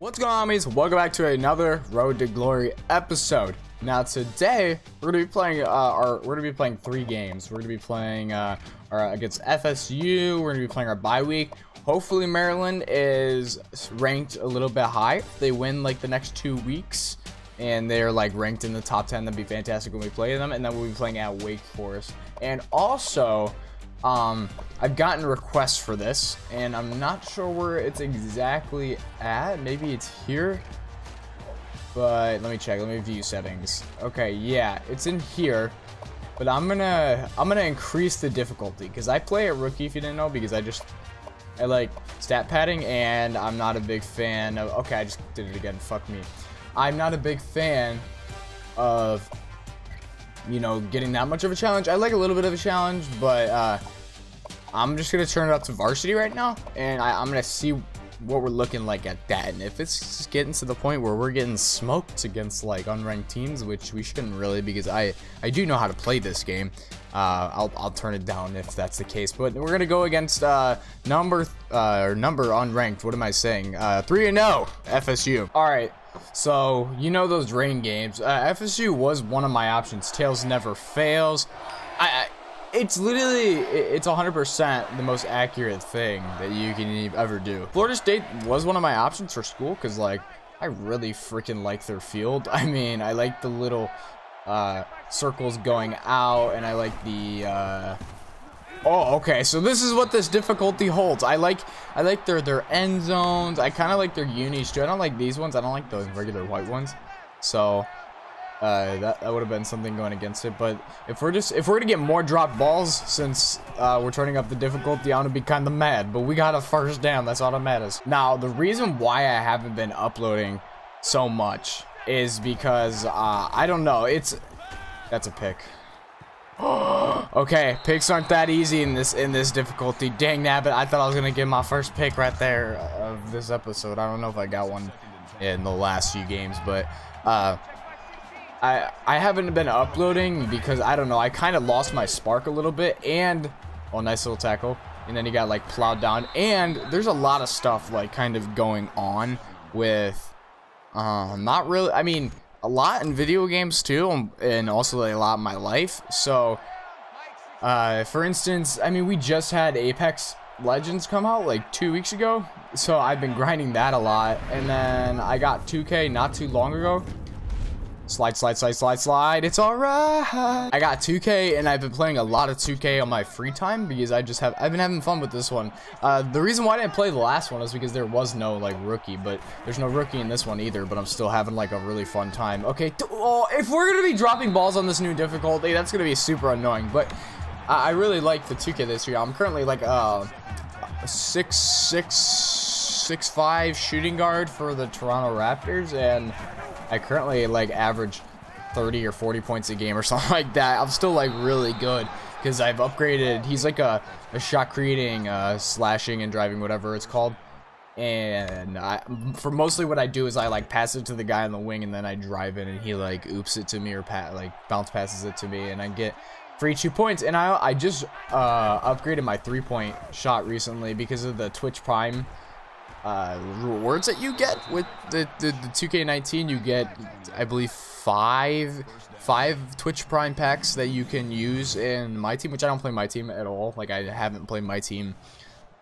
What's going on, homies? Welcome back to another Road to Glory episode. Now today we're gonna be playing, uh, our, we're gonna be playing three games. We're gonna be playing uh, our, against FSU. We're gonna be playing our bye week. Hopefully Maryland is ranked a little bit high. They win like the next two weeks, and they're like ranked in the top 10. That'd be fantastic when we play them. And then we'll be playing at Wake Forest. And also, um, I've gotten requests for this, and I'm not sure where it's exactly at. Maybe it's here. But let me check. Let me view settings. Okay, yeah, it's in here. But I'm gonna I'm gonna increase the difficulty because I play a rookie if you didn't know because I just I like stat padding and I'm not a big fan of okay I just did it again fuck me I'm not a big fan of you know, getting that much of a challenge. I like a little bit of a challenge, but uh, I'm just going to turn it up to varsity right now, and I, am going to see what we're looking like at that. And if it's getting to the point where we're getting smoked against like unranked teams, which we shouldn't really because I, I do know how to play this game, uh, I'll, I'll turn it down if that's the case. But we're going to go against uh, number, uh, or number unranked. What am I saying? Uh, 3 and 0 FSU. All right. So, you know those rain games. Uh, FSU was one of my options. Tails never fails. I, I it's literally, it's 100% the most accurate thing that you can ever do. Florida State was one of my options for school because, like, I really freaking like their field. I mean, I like the little uh, circles going out, and I like the... Uh, Oh, okay. So this is what this difficulty holds. I like I like their their end zones. I kind of like their unis too. I don't like these ones. I don't like those regular white ones. So uh, that, that would have been something going against it. But if we're just if we're gonna get more drop balls since uh, we're turning up the difficulty, I'm gonna be kind of mad. But we got a first down. That's all that matters. Now the reason why I haven't been uploading so much is because uh, I don't know. It's that's a pick. okay, picks aren't that easy in this in this difficulty. Dang nabbit, I thought I was gonna get my first pick right there of this episode. I don't know if I got one in the last few games, but uh, I I haven't been uploading because I don't know. I kind of lost my spark a little bit, and oh, nice little tackle, and then he got like plowed down. And there's a lot of stuff like kind of going on with, uh, not really. I mean a lot in video games too, and also a lot in my life. So, uh, for instance, I mean, we just had Apex Legends come out like two weeks ago, so I've been grinding that a lot. And then I got 2K not too long ago, Slide, slide, slide, slide, slide. It's alright. I got 2K and I've been playing a lot of 2K on my free time because I just have, I've been having fun with this one. Uh, the reason why I didn't play the last one is because there was no like rookie, but there's no rookie in this one either, but I'm still having like a really fun time. Okay, oh, if we're going to be dropping balls on this new difficulty, that's going to be super annoying, but I, I really like the 2K this year. I'm currently like uh, six, six, six, five shooting guard for the Toronto Raptors and I currently like average 30 or 40 points a game or something like that. I'm still like really good because I've upgraded. He's like a, a shot creating, uh, slashing and driving, whatever it's called. And I, for mostly what I do is I like pass it to the guy on the wing and then I drive it and he like oops it to me or pat like bounce passes it to me and I get free two points. And I, I just uh, upgraded my three point shot recently because of the Twitch Prime uh, rewards that you get with the, the, the 2K19. You get, I believe, five five Twitch Prime packs that you can use in my team, which I don't play my team at all. Like, I haven't played my team,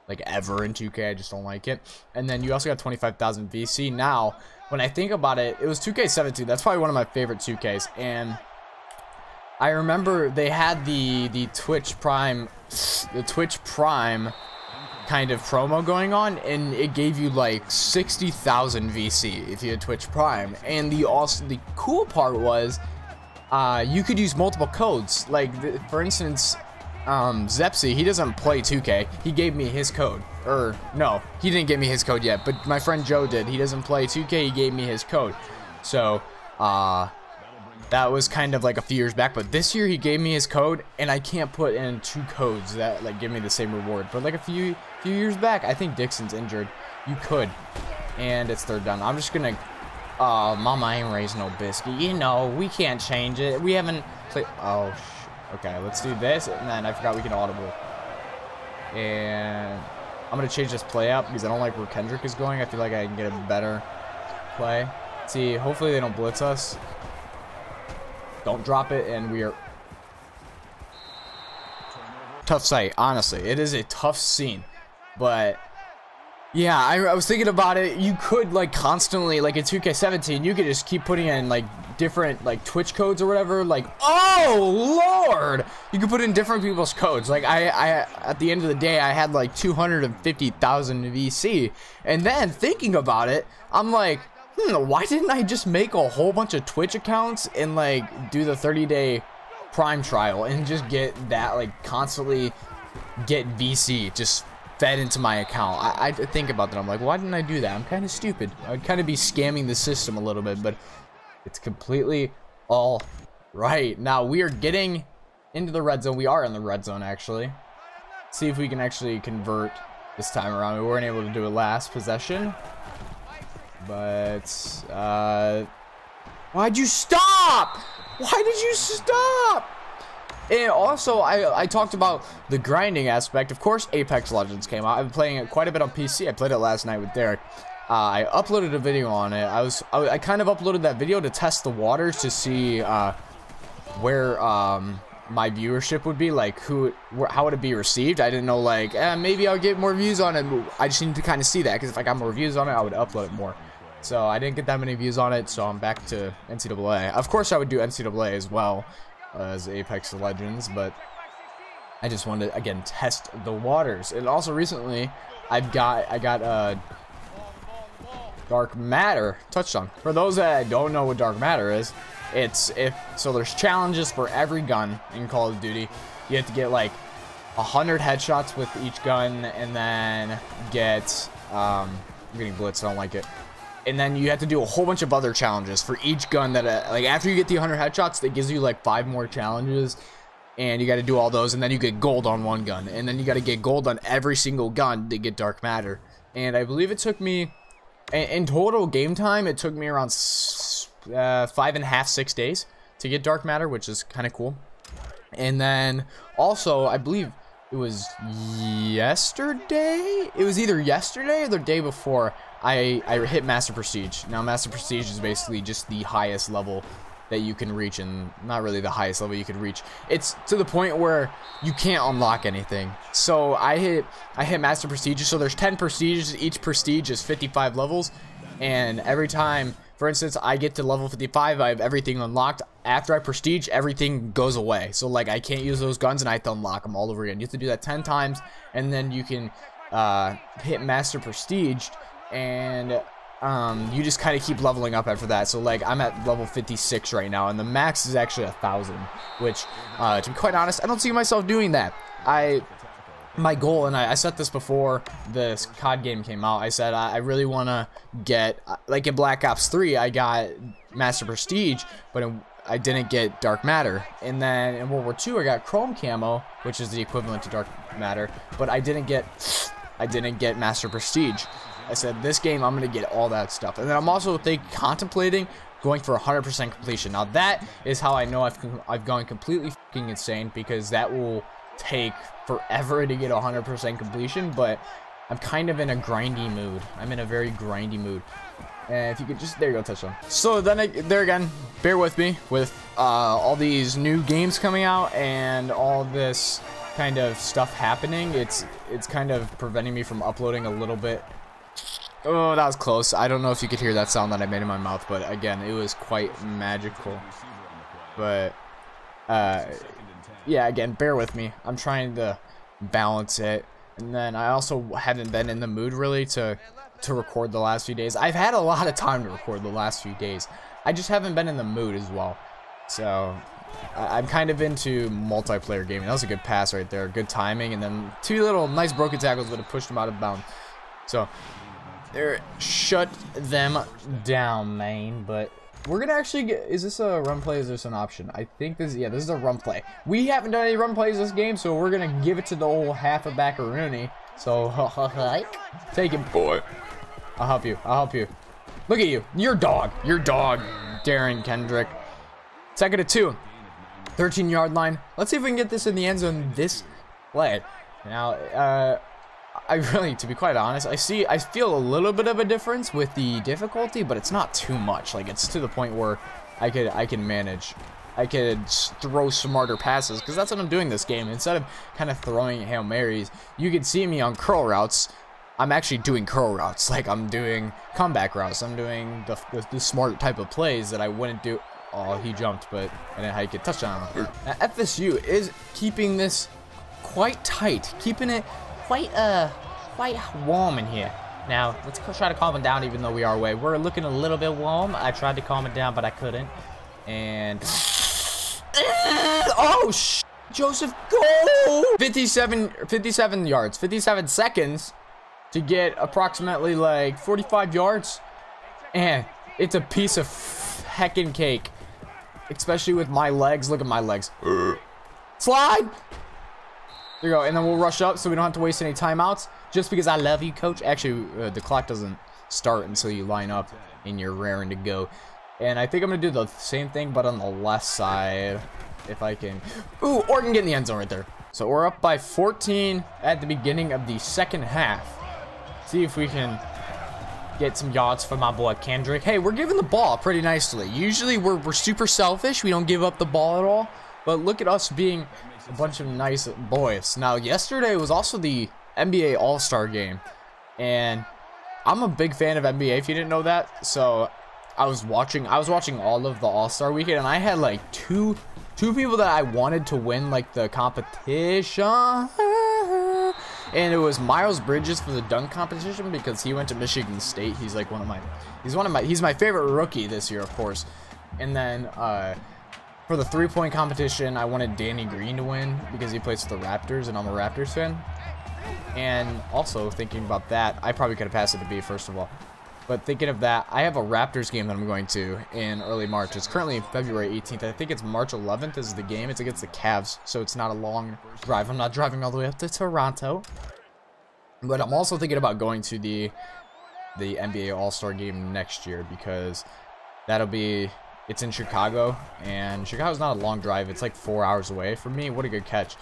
like, ever in 2K. I just don't like it. And then you also got 25,000 VC. Now, when I think about it, it was 2K17. That's probably one of my favorite 2Ks. And I remember they had the, the Twitch Prime, the Twitch Prime kind of promo going on and it gave you like 60,000 VC if you had Twitch Prime. And the also the cool part was uh, you could use multiple codes. Like for instance um, he doesn't play 2k he gave me his code. Or no he didn't give me his code yet but my friend Joe did. He doesn't play 2k he gave me his code. So uh, that was kind of like a few years back but this year he gave me his code and I can't put in two codes that like give me the same reward. But like a few few years back I think Dixon's injured. You could. And it's third down. I'm just gonna uh mama ain't raised no biscuit. You know we can't change it. We haven't played oh okay let's do this. And then I forgot we can audible. And I'm gonna change this play up because I don't like where Kendrick is going. I feel like I can get a better play. See, hopefully they don't blitz us. Don't drop it, and we are tough sight. Honestly, it is a tough scene, but yeah, I, I, was thinking about it. You could like constantly, like in 2K17, you could just keep putting in like different like Twitch codes or whatever. Like, oh lord, you could put in different people's codes. Like I, I at the end of the day, I had like 250,000 VC, and then thinking about it, I'm like, hmm, why didn't I just make a whole bunch of Twitch accounts and like do the 30 day Prime trial and just get that like constantly get VC just fed into my account. I, I think about that. I'm like, why didn't I do that? I'm kind of stupid. I'd kind of be scamming the system a little bit, but it's completely all right. Now we are getting into the red zone. We are in the red zone actually. See if we can actually convert this time around. We weren't able to do it last possession. But, uh, why'd you stop? Why did you stop? And also, I, I talked about the grinding aspect. Of course, Apex Legends came out. I've been playing it quite a bit on PC. I played it last night with Derek. Uh, I uploaded a video on it. I was I, I, kind of uploaded that video to test the waters to see uh, where um, my viewership would be, like who, how would it be received. I didn't know like eh, maybe I'll get more views on it. I just need to kind of see that because if I got more views on it, I would upload it more. So I didn't get that many views on it, so I'm back to NCAA. Of course, I would do NCAA as well uh, as Apex Legends, but I just wanted to again test the waters. And also recently, I've got I got a uh, Dark Matter touchdown. For those that don't know what Dark Matter is, it's if so there's challenges for every gun in Call of Duty. You have to get like a hundred headshots with each gun, and then get um, I'm getting blitzed. I don't like it and then you have to do a whole bunch of other challenges for each gun that uh, like after you get the 100 headshots that gives you like five more challenges and you got to do all those and then you get gold on one gun and then you got to get gold on every single gun to get dark matter. And i believe it took me in total game time it took me around uh, five and a half six days to get dark matter which is kind of cool. And then also i believe it was yesterday? It was either yesterday or the day before I, I hit Master Prestige. Now, Master Prestige is basically just the highest level that you can reach, and not really the highest level you can reach. It's to the point where you can't unlock anything. So I hit I hit Master Prestige. So there's 10 prestiges. Each prestige is 55 levels, and every time, for instance, I get to level 55, I have everything unlocked. After I prestige, everything goes away. So like I can't use those guns, and I have to unlock them all over again. You have to do that 10 times, and then you can uh, hit Master Prestige and um, you just kind of keep leveling up after that. So like I'm at level 56 right now, and the max is actually a thousand. Which, uh, to be quite honest, I don't see myself doing that. I my goal, and I, I set this before this COD game came out. I said I, I really want to get like in Black Ops 3, I got Master Prestige, but in, I didn't get Dark Matter. And then in World War II, I got Chrome Camo, which is the equivalent to Dark Matter, but I didn't get I didn't get Master Prestige. I said, this game, I'm going to get all that stuff. And then I'm also think, contemplating going for 100% completion. Now, that is how I know I've, I've gone completely fucking insane because that will take forever to get 100% completion, but I'm kind of in a grindy mood. I'm in a very grindy mood. And if you could just, there you go, touch touchdown. So then, there again, bear with me with uh, all these new games coming out and all this kind of stuff happening. It's it's kind of preventing me from uploading a little bit Oh, that was close. I don't know if you could hear that sound that I made in my mouth, but again, it was quite magical. But, uh, yeah, again, bear with me. I'm trying to balance it. And then I also haven't been in the mood really to to record the last few days. I've had a lot of time to record the last few days. I just haven't been in the mood as well. So I'm kind of into multiplayer gaming. That was a good pass right there. Good timing. And then two little nice broken tackles would have pushed him out of bounds. So there, shut them down, man. But we're gonna actually get. Is this a run play? Is this an option? I think this. Yeah, this is a run play. We haven't done any run plays this game, so we're gonna give it to the old half a backaroonie. So, take it, boy. I'll help you. I'll help you. Look at you. Your dog. Your dog, Darren Kendrick. Second to two. 13 yard line. Let's see if we can get this in the end zone this play. Now, uh, I really, to be quite honest, I see, I feel a little bit of a difference with the difficulty, but it's not too much. Like it's to the point where I could, I can manage. I could throw smarter passes because that's what I'm doing this game. Instead of kind of throwing hail marys, you can see me on curl routes. I'm actually doing curl routes. Like I'm doing comeback routes. I'm doing the, the, the smart type of plays that I wouldn't do. Oh, he jumped, but then how you get touchdown. Now, FSU is keeping this quite tight, keeping it quite uh quite warm in here. Now, let's try to calm it down even though we are away. We're looking a little bit warm. I tried to calm it down, but I couldn't. And... oh, sh Joseph, go! 57, 57 yards, 57 seconds to get approximately like 45 yards. And it's a piece of heckin' cake. Especially with my legs. Look at my legs. Slide! There you go. And then we'll rush up so we don't have to waste any timeouts. Just because I love you, coach. Actually, uh, the clock doesn't start until you line up and you're raring to go. And I think I'm going to do the same thing, but on the left side. If I can. Ooh, Oregon get in the end zone right there. So we're up by 14 at the beginning of the second half. See if we can get some yards for my boy Kendrick. Hey, we're giving the ball pretty nicely. Usually we're, we're super selfish. We don't give up the ball at all. But look at us being a bunch of nice boys. Now, yesterday was also the NBA All-Star game. And I'm a big fan of NBA if you didn't know that. So I was watching I was watching all of the All-Star weekend and I had like two two people that I wanted to win like the competition. And it was Miles Bridges for the dunk competition because he went to Michigan State. He's like one of my he's one of my he's my favorite rookie this year, of course. And then uh for the three-point competition, I wanted Danny Green to win because he plays for the Raptors, and I'm a Raptors fan. And also, thinking about that, I probably could have passed it to B, first of all. But thinking of that, I have a Raptors game that I'm going to in early March. It's currently February 18th. I think it's March 11th is the game. It's against the Cavs, so it's not a long drive. I'm not driving all the way up to Toronto. But I'm also thinking about going to the the NBA All-Star game next year because that'll be it's in Chicago, and Chicago's not a long drive. It's like four hours away from me. What a good catch.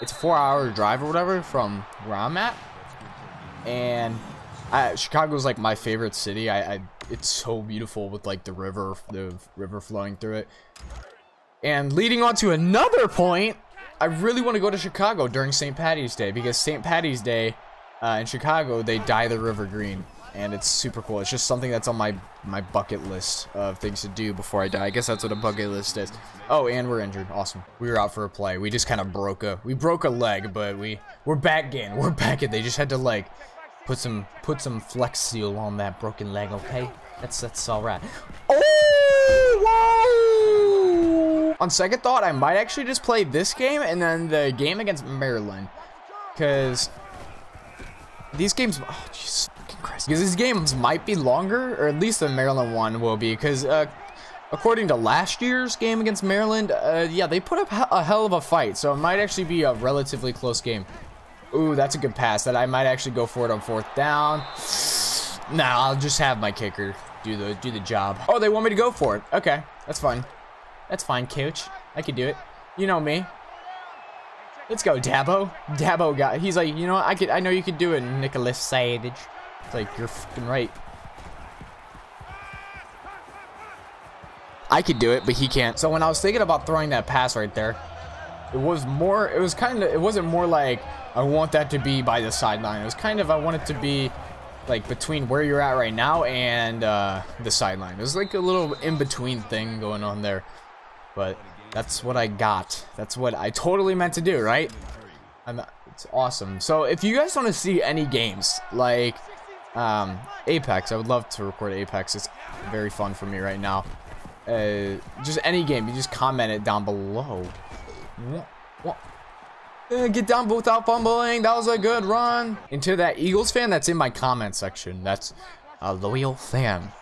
It's a four-hour drive or whatever from where I'm at. And I, Chicago's like my favorite city. I, I, It's so beautiful with like the river, the river flowing through it. And leading on to another point, I really want to go to Chicago during St. Patty's Day because St. Patty's Day uh, in Chicago, they dye the river green and it's super cool. It's just something that's on my my bucket list of things to do before I die. I guess that's what a bucket list is. Oh, and we're injured. Awesome. We were out for a play. We just kind of broke a we broke a leg, but we we're back again. We're back in. They just had to like put some put some flex seal on that broken leg. Okay, that's that's all right. Oh, On second thought, I might actually just play this game and then the game against Maryland, because these games. Oh, jeez. Christ. Because these games might be longer, or at least the Maryland one will be, because uh, according to last year's game against Maryland, uh, yeah, they put up a hell of a fight, so it might actually be a relatively close game. Ooh, that's a good pass that I might actually go for it on fourth down. Nah, I'll just have my kicker do the do the job. Oh, they want me to go for it. Okay, that's fine. That's fine, coach. I can do it. You know me. Let's go, Dabo. Dabo guy. He's like, you know? I could. I know you could do it, Nicholas Savage. It's like, you're fucking right. I could do it, but he can't. So when I was thinking about throwing that pass right there, it was more, it was kind of, it wasn't more like, I want that to be by the sideline. It was kind of, I want it to be like between where you're at right now and uh, the sideline. It was like a little in-between thing going on there. But that's what I got. That's what I totally meant to do, right? I'm, it's awesome. So if you guys want to see any games, like um, Apex, I would love to record Apex. It's very fun for me right now. Uh, just any game, you just comment it down below. Uh, get down without fumbling. That was a good run. And to that Eagles fan that's in my comment section, that's a loyal fan.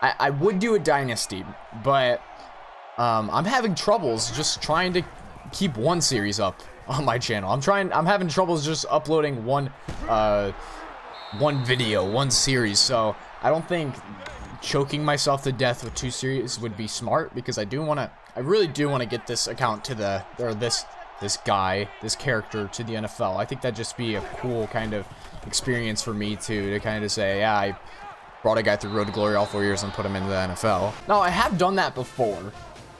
I, I would do a dynasty, but um, I'm having troubles just trying to keep one series up on my channel. I'm trying. I'm having troubles just uploading one. Uh, one video, one series. So I don't think choking myself to death with two series would be smart because I do want to, I really do want to get this account to the, or this this guy, this character to the NFL. I think that'd just be a cool kind of experience for me too, to kind of say, yeah, I brought a guy through Road to Glory all four years and put him into the NFL. Now, I have done that before,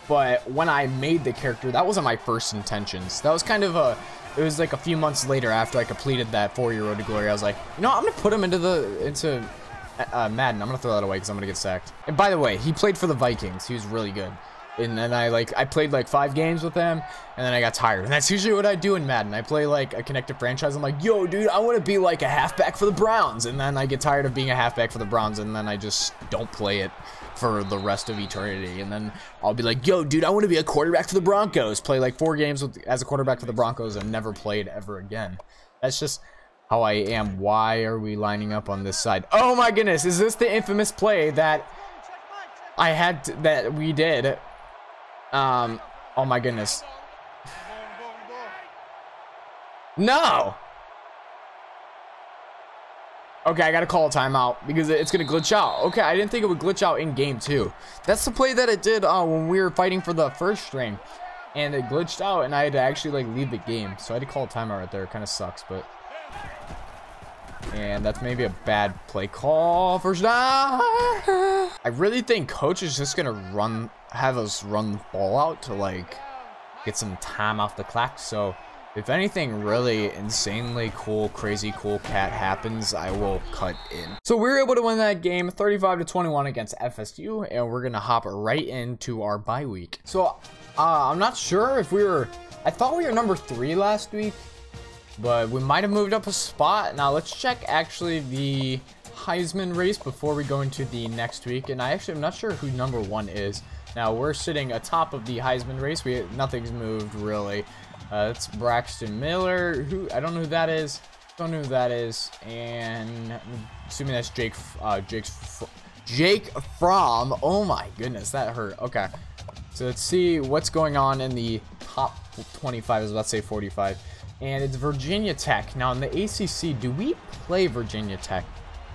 but when I made the character, that wasn't my first intentions. That was kind of a, it was like a few months later after I completed that four-year Road to Glory, I was like, you know, I'm gonna put him into the, into uh, Madden. I'm gonna throw that away because I'm gonna get sacked. And by the way, he played for the Vikings. He was really good and then I like I played like five games with them, and then I got tired. And that's usually what I do in Madden. I play like a connected franchise. I'm like, yo, dude, I want to be like a halfback for the Browns, and then I get tired of being a halfback for the Browns, and then I just don't play it for the rest of eternity. And then I'll be like, yo, dude, I want to be a quarterback for the Broncos. Play like four games with, as a quarterback for the Broncos, and never play it ever again. That's just how I am. Why are we lining up on this side? Oh my goodness, is this the infamous play that I had to, that we did um, oh my goodness. No! Okay, I gotta call a timeout because it's gonna glitch out. Okay, I didn't think it would glitch out in game two. That's the play that it did uh, when we were fighting for the first string. And it glitched out and I had to actually like leave the game. So I had to call a timeout right there. It kind of sucks, but... And that's maybe a bad play call. First down. I really think coach is just gonna run, have us run the ball out to like get some time off the clock. So if anything really insanely cool, crazy cool cat happens, I will cut in. So we were able to win that game 35 to 21 against FSU, and we're gonna hop right into our bye week. So uh, I'm not sure if we were, I thought we were number three last week but we might have moved up a spot. Now let's check actually the Heisman race before we go into the next week. And I actually am not sure who number one is. Now we're sitting atop of the Heisman race. We nothing's moved really. Uh, it's Braxton Miller. Who I don't know who that is. Don't know who that is. And I'm assuming that's Jake. Uh, Jake's Jake Fromm. Oh my goodness, that hurt. Okay. So let's see what's going on in the top 25. I was about to say 45 and it's Virginia Tech. Now, in the ACC, do we play Virginia Tech?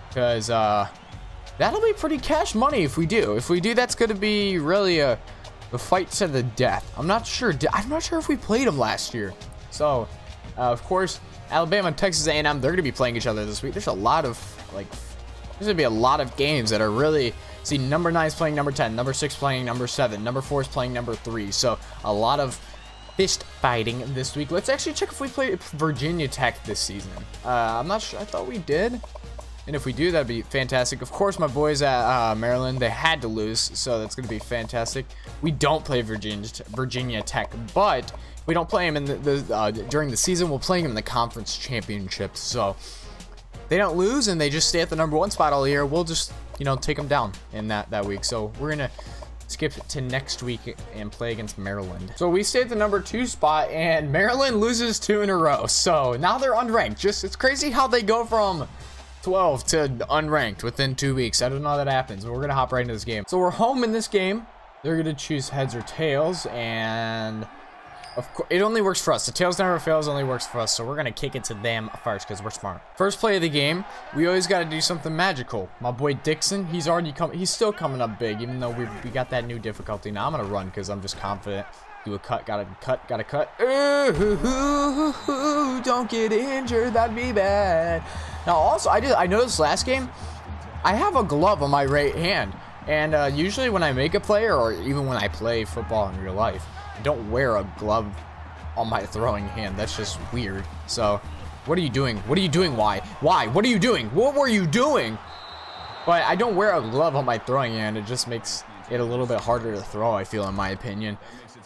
Because uh, that'll be pretty cash money if we do. If we do, that's going to be really a, a fight to the death. I'm not sure. I'm not sure if we played them last year. So, uh, of course, Alabama and Texas A&M, they're going to be playing each other this week. There's a lot of, like, there's going to be a lot of games that are really see number 9 is playing number 10 number 6 playing number 7 number 4 is playing number 3 so a lot of fist fighting this week. Let's actually check if we play Virginia Tech this season. Uh, I'm not sure. I thought we did. And if we do, that'd be fantastic. Of course, my boys at uh, Maryland, they had to lose, so that's going to be fantastic. We don't play Virginia Virginia Tech, but we don't play them in the, the uh, during the season. We'll play them in the conference championships. So they don't lose and they just stay at the number one spot all year. We'll just you know take them down in that that week. So we're gonna skip to next week and play against Maryland. So we stay at the number two spot and Maryland loses two in a row. So now they're unranked. Just it's crazy how they go from 12 to unranked within two weeks. I don't know how that happens, but we're gonna hop right into this game. So we're home in this game. They're gonna choose heads or tails and of course, it only works for us. The tails never fails only works for us, so we're going to kick it to them first because we're smart. First play of the game, we always got to do something magical. My boy Dixon, he's already coming. He's still coming up big, even though we, we got that new difficulty. Now I'm going to run because I'm just confident. Do a cut, got to cut, got to cut. Ooh, don't get injured, that'd be bad. Now also, I did. I noticed last game, I have a glove on my right hand. And uh, usually when I make a player, or even when I play football in real life, I don't wear a glove on my throwing hand. That's just weird. So, what are you doing? What are you doing? Why? Why? What are you doing? What were you doing? But I don't wear a glove on my throwing hand. It just makes it a little bit harder to throw, I feel, in my opinion.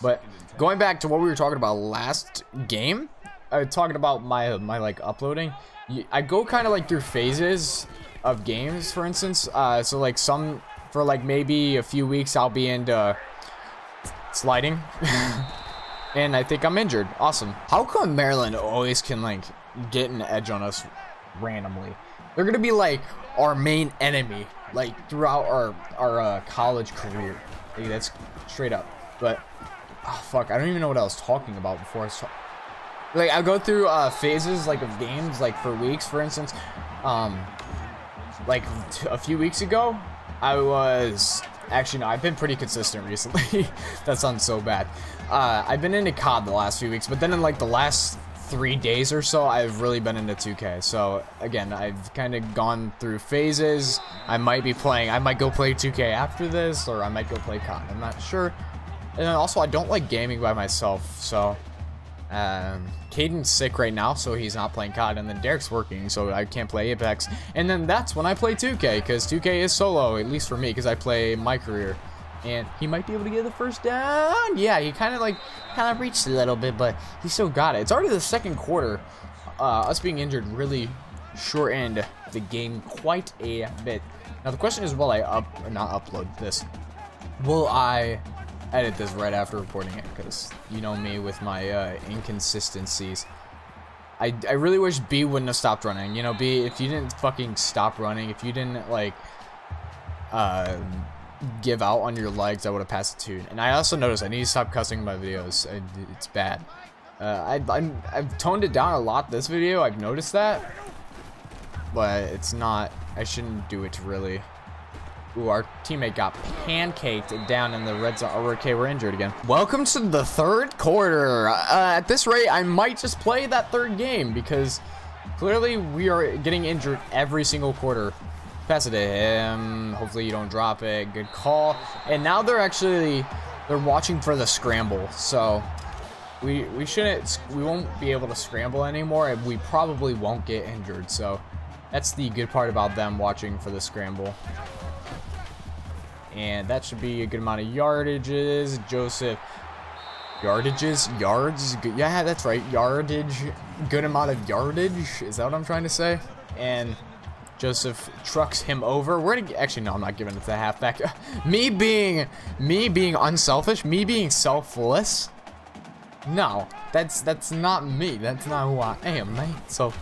But going back to what we were talking about last game, uh, talking about my, my like, uploading, I go kind of, like, through phases of games, for instance. Uh, so, like, some, for, like, maybe a few weeks, I'll be into sliding. and I think I'm injured. Awesome. How come Maryland always can, like, get an edge on us randomly? They're going to be, like, our main enemy, like, throughout our, our uh, college career. Like, that's straight up. But, oh, fuck, I don't even know what I was talking about before I started. Like, I go through uh, phases, like, of games, like, for weeks, for instance. Um, like, a few weeks ago, I was Actually, no, I've been pretty consistent recently. that sounds so bad. Uh, I've been into COD the last few weeks, but then in like the last three days or so, I've really been into 2K. So again, I've kind of gone through phases. I might be playing, I might go play 2K after this, or I might go play COD. I'm not sure. And also, I don't like gaming by myself, so um, Caden's sick right now, so he's not playing COD, and then Derek's working, so I can't play Apex. And then that's when I play 2K, because 2K is solo, at least for me, because I play my career. And he might be able to get the first down. Yeah, he kind of like, kind of reached a little bit, but he still got it. It's already the second quarter. Uh, us being injured really shortened the game quite a bit. Now the question is, will I up, or not upload this? Will I edit this right after reporting it because you know me with my uh, inconsistencies. I, I really wish B wouldn't have stopped running. You know, B, if you didn't fucking stop running, if you didn't, like, uh, give out on your legs, I would have passed it to. And I also noticed I need to stop cussing my videos. It's bad. Uh, I, I'm, I've toned it down a lot this video. I've noticed that. But it's not, I shouldn't do it really. Ooh, our teammate got pancaked down in the red zone. Oh, okay, we're injured again. Welcome to the third quarter. Uh, at this rate, I might just play that third game because clearly we are getting injured every single quarter. Pass it to him. Hopefully you don't drop it. Good call. And now they're actually, they're watching for the scramble. So we, we shouldn't, we won't be able to scramble anymore. And we probably won't get injured. So that's the good part about them watching for the scramble. And that should be a good amount of yardages. Joseph, yardages, yards, yeah, that's right, yardage, good amount of yardage. Is that what I'm trying to say? And Joseph trucks him over. We're gonna actually no, I'm not giving it to the halfback. me being me being unselfish, me being selfless. No, that's that's not me. That's not who I am, man. So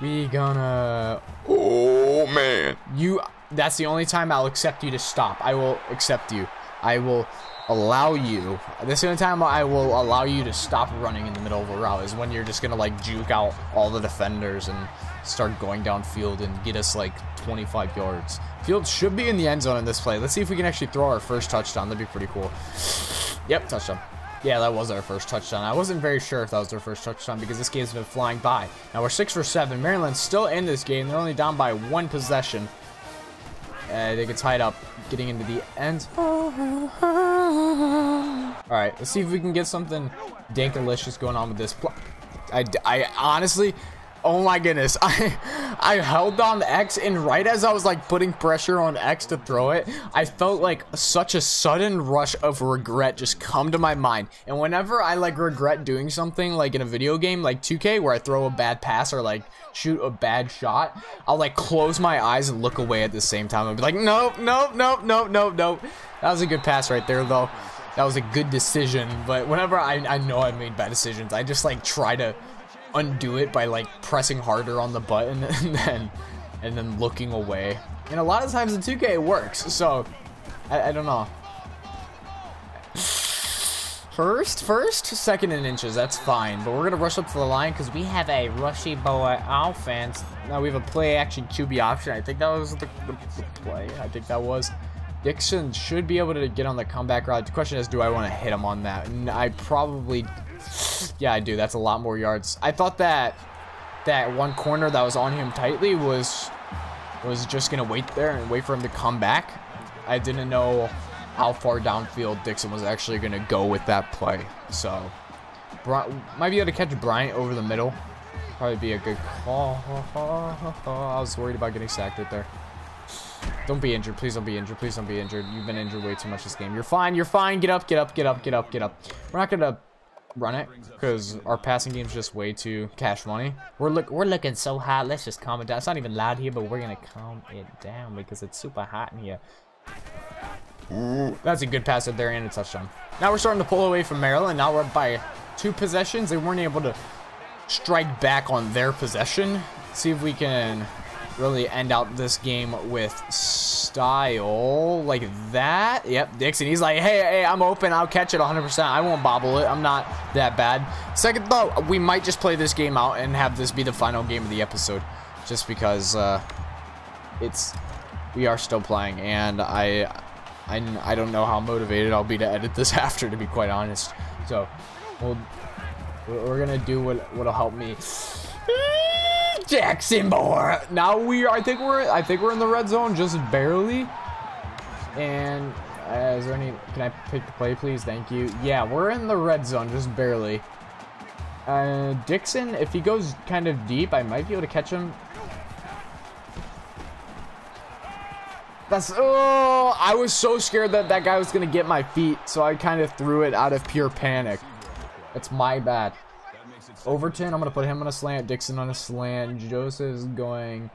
we gonna. Oh man. You that's the only time I'll accept you to stop. I will accept you. I will allow you. This the only time I will allow you to stop running in the middle of a route is when you're just gonna like juke out all the defenders and start going downfield and get us like 25 yards. Field should be in the end zone in this play. Let's see if we can actually throw our first touchdown. That'd be pretty cool. Yep, touchdown. Yeah, that was our first touchdown. I wasn't very sure if that was our first touchdown because this game's been flying by. Now we're six for seven. Maryland's still in this game. They're only down by one possession. Uh, they get tied up getting into the end. Alright, let's see if we can get something dankalicious going on with this. I, I honestly, oh my goodness, I, I held down X and right as I was like putting pressure on X to throw it, I felt like such a sudden rush of regret just come to my mind. And whenever I like regret doing something like in a video game like 2K where I throw a bad pass or like shoot a bad shot, I'll like close my eyes and look away at the same time. I'll be like, nope, nope, nope, nope, nope, nope. That was a good pass right there though. That was a good decision. But whenever I, I know I made bad decisions, I just like try to undo it by like pressing harder on the button and then and then looking away. And a lot of times in 2K it works. So I, I don't know. First, first, second in inches, that's fine. But we're going to rush up to the line because we have a rushy boy offense. Now we have a play action QB option. I think that was the, the, the play. I think that was. Dixon should be able to get on the comeback route. The question is, do I want to hit him on that? And I probably, yeah, I do. That's a lot more yards. I thought that that one corner that was on him tightly was was just going to wait there and wait for him to come back. I didn't know how far downfield Dixon was actually going to go with that play. So, might be able to catch Bryant over the middle. Probably be a good call. I was worried about getting sacked right there. Don't be injured. Please don't be injured. Please don't be injured. You've been injured way too much this game. You're fine. You're fine. Get up. Get up. Get up. Get up. Get up. We're not going to run it because our passing game's just way too cash money. We're look we're looking so hot. Let's just calm it down. It's not even loud here, but we're gonna calm it down because it's super hot in here. Uh, That's a good pass up there and a touchdown. Now we're starting to pull away from Maryland. Now we're up by two possessions. They weren't able to strike back on their possession. See if we can really end out this game with style like that. Yep, Dixon, he's like, hey, hey, I'm open. I'll catch it 100%. I won't bobble it. I'm not that bad. Second thought, we might just play this game out and have this be the final game of the episode just because uh, it's we are still playing and I I, I don't know how motivated I'll be to edit this after, to be quite honest. So, we'll, we're gonna do what what'll help me. Jackson boy. Now we. I think we're. I think we're in the red zone, just barely. And uh, is there any? Can I pick the play, please? Thank you. Yeah, we're in the red zone, just barely. Uh, Dixon, if he goes kind of deep, I might be able to catch him. That's, oh, I was so scared that that guy was going to get my feet, so I kind of threw it out of pure panic. That's my bad. Overton, I'm going to put him on a slant, Dixon on a slant, Joseph is going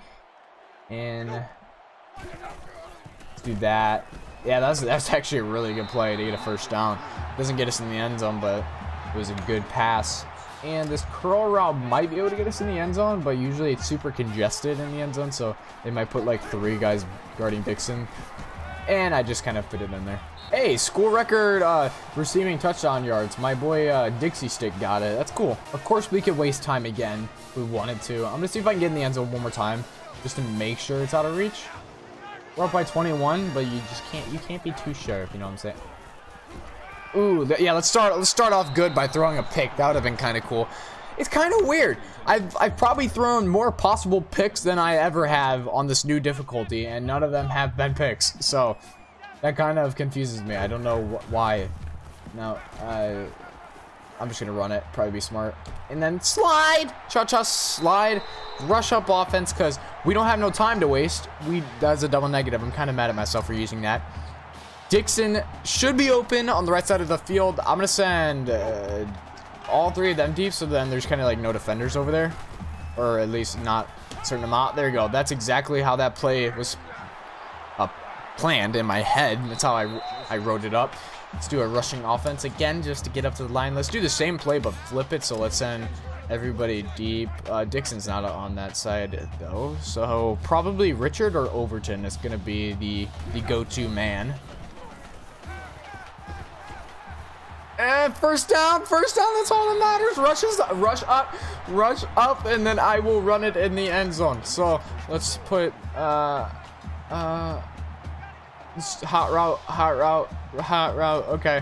in. Let's do that. Yeah, that's, that's actually a really good play to get a first down. Doesn't get us in the end zone, but it was a good pass. And this curl route might be able to get us in the end zone, but usually it's super congested in the end zone, so they might put like three guys guarding Dixon. And I just kind of fit it in there. Hey, school record uh, receiving touchdown yards. My boy uh, Dixie Stick got it. That's cool. Of course, we could waste time again if we wanted to. I'm going to see if I can get in the end zone one more time just to make sure it's out of reach. We're up by 21, but you just can't, you can't be too sure, if you know what I'm saying. Ooh, yeah, let's start let's start off good by throwing a pick. That would have been kind of cool. It's kind of weird. I've, I've probably thrown more possible picks than I ever have on this new difficulty, and none of them have been picks. So, that kind of confuses me. I don't know wh why. Now, uh, I'm just going to run it. Probably be smart. And then slide! Cha-cha slide. Rush up offense, because we don't have no time to waste. We That's a double negative. I'm kind of mad at myself for using that. Dixon should be open on the right side of the field. I'm going to send uh, all three of them deep so then there's kind of like no defenders over there. Or at least not certain amount. There you go. That's exactly how that play was uh, planned in my head. That's how I, I wrote it up. Let's do a rushing offense again just to get up to the line. Let's do the same play but flip it. So let's send everybody deep. Uh, Dixon's not on that side though. So probably Richard or Overton is going to be the, the go-to man. And first down, first down, that's all that matters. Rushes, rush up, rush up, and then I will run it in the end zone. So let's put, uh, uh, hot route, hot route, hot route, okay.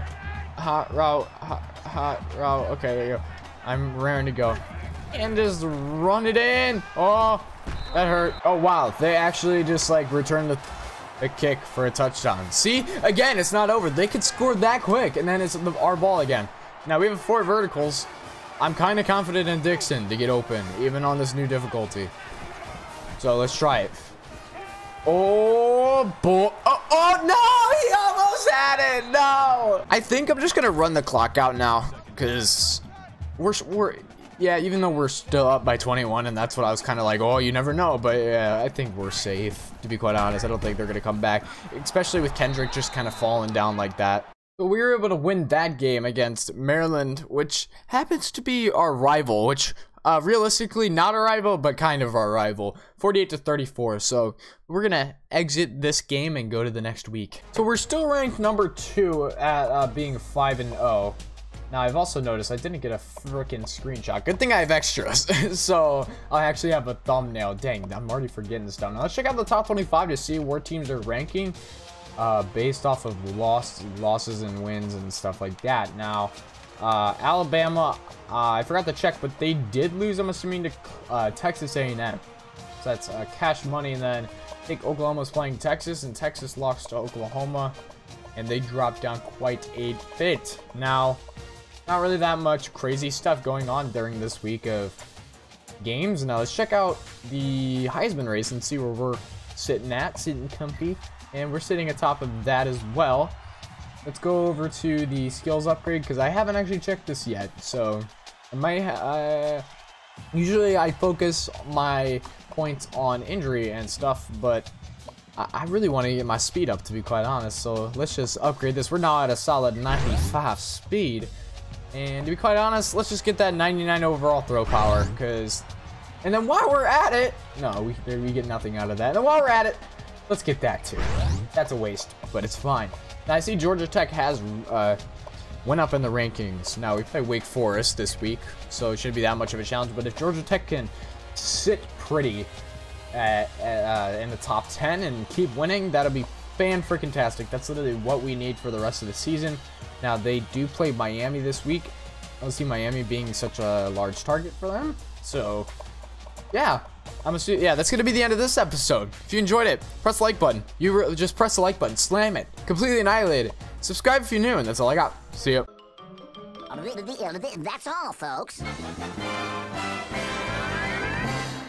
Hot route, hot, hot route, okay, there you go. I'm raring to go. And just run it in. Oh, that hurt. Oh, wow. They actually just like returned the a kick for a touchdown. See, again, it's not over. They could score that quick, and then it's our ball again. Now we have four verticals. I'm kind of confident in Dixon to get open, even on this new difficulty. So let's try it. Oh, boy. Oh, oh, no, he almost had it. No. I think I'm just going to run the clock out now because we're, we're, yeah, even though we're still up by 21, and that's what I was kind of like, oh, you never know. But yeah, I think we're safe, to be quite honest. I don't think they're going to come back, especially with Kendrick just kind of falling down like that. But we were able to win that game against Maryland, which happens to be our rival, which uh, realistically not a rival, but kind of our rival, 48 to 34. So we're gonna exit this game and go to the next week. So we're still ranked number two at uh, being five and zero. Now, I've also noticed I didn't get a freaking screenshot. Good thing I have extras. so, I actually have a thumbnail. Dang, I'm already forgetting this stuff. Now, let's check out the top 25 to see where teams are ranking uh, based off of loss, losses and wins and stuff like that. Now, uh, Alabama, uh, I forgot to check, but they did lose, I'm assuming, to uh, Texas A&M. So that's uh, cash money. And then I think Oklahoma's playing Texas, and Texas lost to Oklahoma. And they dropped down quite a bit. Now, not really that much crazy stuff going on during this week of games. Now let's check out the Heisman race and see where we're sitting at, sitting comfy. And we're sitting atop of that as well. Let's go over to the skills upgrade because I haven't actually checked this yet. So I might uh, usually I focus my points on injury and stuff, but I, I really want to get my speed up to be quite honest. So let's just upgrade this. We're now at a solid 95 speed. And to be quite honest, let's just get that 99 overall throw power, because... And then while we're at it... No, we, we get nothing out of that. And while we're at it, let's get that too. That's a waste, but it's fine. Now, I see Georgia Tech has uh, went up in the rankings. Now, we play Wake Forest this week, so it shouldn't be that much of a challenge. But if Georgia Tech can sit pretty at, at, uh, in the top 10 and keep winning, that'll be fan freaking tastic. That's literally what we need for the rest of the season. Now they do play Miami this week. I don't see Miami being such a large target for them. So yeah, I'm assuming, yeah, that's gonna be the end of this episode. If you enjoyed it, press the like button. You just press the like button, slam it, completely annihilate it. Subscribe if you're new, and that's all I got. See ya. That's all, folks.